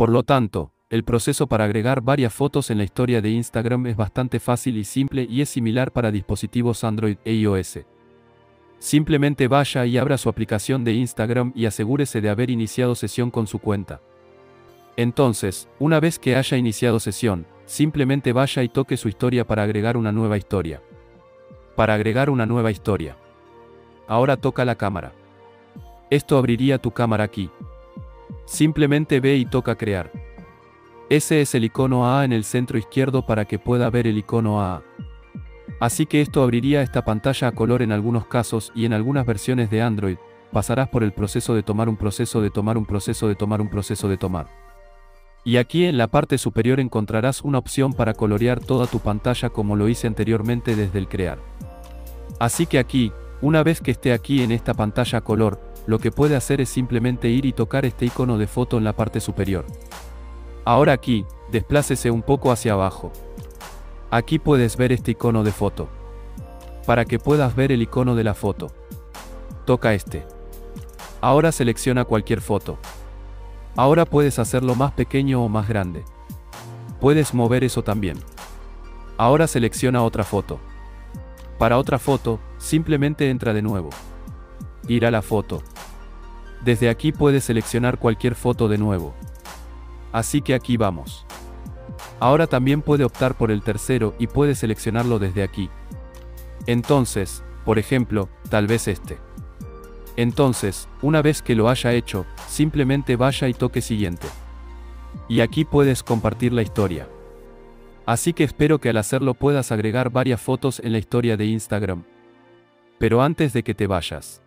Por lo tanto, el proceso para agregar varias fotos en la historia de Instagram es bastante fácil y simple y es similar para dispositivos Android e iOS. Simplemente vaya y abra su aplicación de Instagram y asegúrese de haber iniciado sesión con su cuenta. Entonces, una vez que haya iniciado sesión, simplemente vaya y toque su historia para agregar una nueva historia. Para agregar una nueva historia. Ahora toca la cámara. Esto abriría tu cámara aquí. Simplemente ve y toca crear. Ese es el icono A en el centro izquierdo para que pueda ver el icono A. Así que esto abriría esta pantalla a color en algunos casos y en algunas versiones de Android, pasarás por el proceso de tomar un proceso de tomar un proceso de tomar un proceso de tomar. Y aquí en la parte superior encontrarás una opción para colorear toda tu pantalla como lo hice anteriormente desde el crear. Así que aquí, una vez que esté aquí en esta pantalla color, lo que puede hacer es simplemente ir y tocar este icono de foto en la parte superior. Ahora aquí, desplácese un poco hacia abajo. Aquí puedes ver este icono de foto. Para que puedas ver el icono de la foto. Toca este. Ahora selecciona cualquier foto. Ahora puedes hacerlo más pequeño o más grande. Puedes mover eso también. Ahora selecciona otra foto. Para otra foto, simplemente entra de nuevo. Ir a la foto. Desde aquí puedes seleccionar cualquier foto de nuevo. Así que aquí vamos. Ahora también puede optar por el tercero y puede seleccionarlo desde aquí. Entonces, por ejemplo, tal vez este. Entonces, una vez que lo haya hecho, simplemente vaya y toque siguiente. Y aquí puedes compartir la historia. Así que espero que al hacerlo puedas agregar varias fotos en la historia de Instagram. Pero antes de que te vayas.